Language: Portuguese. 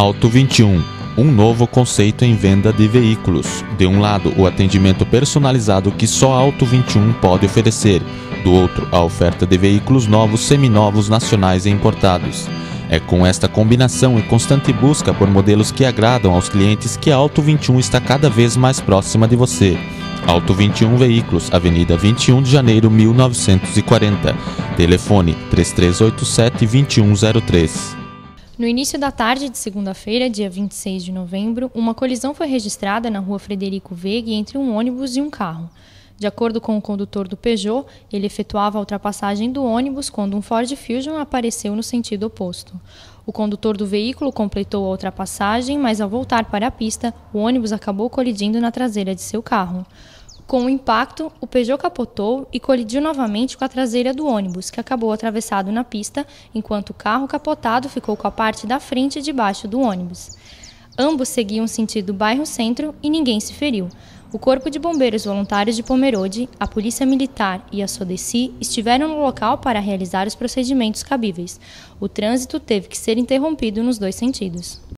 Auto 21 um novo conceito em venda de veículos. De um lado, o atendimento personalizado que só Auto 21 pode oferecer. Do outro, a oferta de veículos novos, seminovos, nacionais e importados. É com esta combinação e constante busca por modelos que agradam aos clientes que a Auto 21 está cada vez mais próxima de você. Auto 21 Veículos, Avenida 21 de Janeiro, 1940. Telefone 3387 2103. No início da tarde de segunda-feira, dia 26 de novembro, uma colisão foi registrada na rua Frederico Vegue entre um ônibus e um carro. De acordo com o condutor do Peugeot, ele efetuava a ultrapassagem do ônibus quando um Ford Fusion apareceu no sentido oposto. O condutor do veículo completou a ultrapassagem, mas ao voltar para a pista, o ônibus acabou colidindo na traseira de seu carro. Com o impacto, o Peugeot capotou e colidiu novamente com a traseira do ônibus, que acabou atravessado na pista, enquanto o carro capotado ficou com a parte da frente e do ônibus. Ambos seguiam sentido bairro-centro e ninguém se feriu. O Corpo de Bombeiros Voluntários de Pomerode, a Polícia Militar e a SODECI estiveram no local para realizar os procedimentos cabíveis. O trânsito teve que ser interrompido nos dois sentidos.